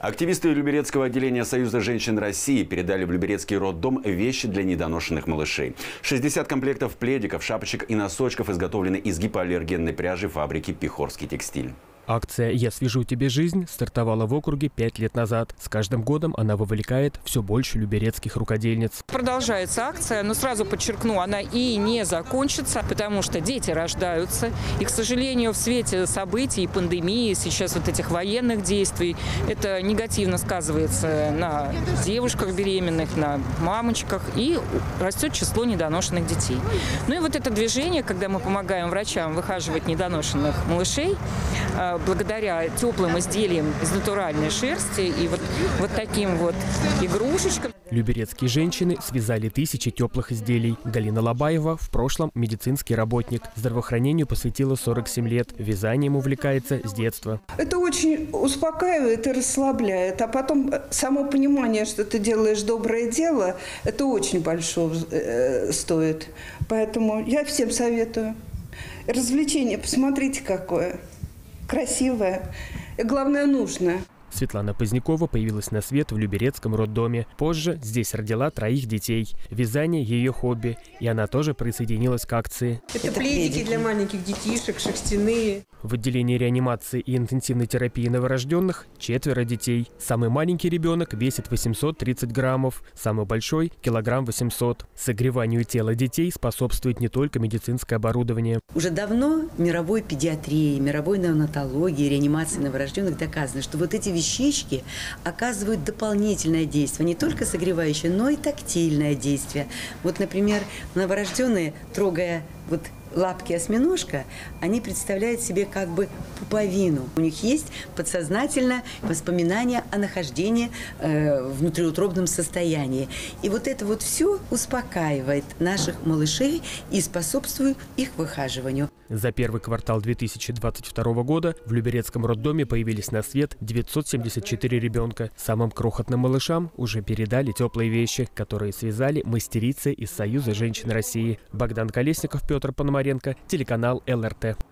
Активисты Люберецкого отделения Союза женщин России передали в Люберецкий роддом вещи для недоношенных малышей. 60 комплектов пледиков, шапочек и носочков изготовлены из гипоаллергенной пряжи фабрики «Пихорский текстиль». Акция «Я свяжу тебе жизнь» стартовала в округе пять лет назад. С каждым годом она вовлекает все больше люберецких рукодельниц. Продолжается акция, но сразу подчеркну, она и не закончится, потому что дети рождаются. И, к сожалению, в свете событий, пандемии, сейчас вот этих военных действий, это негативно сказывается на девушках беременных, на мамочках, и растет число недоношенных детей. Ну и вот это движение, когда мы помогаем врачам выхаживать недоношенных малышей, а, благодаря теплым изделиям из натуральной шерсти и вот, вот таким вот игрушечкам. Люберецкие женщины связали тысячи теплых изделий. Галина Лобаева в прошлом медицинский работник. Здравоохранению посвятила 47 лет. Вязанием увлекается с детства. Это очень успокаивает и расслабляет. А потом само понимание, что ты делаешь доброе дело, это очень большое э, стоит. Поэтому я всем советую. Развлечение, посмотрите какое красивая и, главное, нужная. Светлана Позднякова появилась на свет в Люберецком роддоме. Позже здесь родила троих детей. Вязание – ее хобби, и она тоже присоединилась к акции. Это, Это пледики, пледики для маленьких детишек, шерстяные. В отделении реанимации и интенсивной терапии новорожденных четверо детей. Самый маленький ребенок весит 830 граммов, самый большой – килограмм 800. Согреванию тела детей способствует не только медицинское оборудование. Уже давно мировой педиатрии, мировой неонатологии, реанимации новорожденных доказано, что вот эти вещички оказывают дополнительное действие, не только согревающее, но и тактильное действие. Вот, например, новорожденные, трогая вот лапки осьминожка, они представляют себе как бы пуповину. У них есть подсознательное воспоминание о нахождении э, в внутриутробном состоянии. И вот это вот все успокаивает наших малышей и способствует их выхаживанию. За первый квартал 2022 года в Люберецком роддоме появились на свет 974 ребенка. Самым крохотным малышам уже передали теплые вещи, которые связали мастерицы из Союза женщин России. Богдан Колесников, Петр Пономаренко, телеканал ЛРТ.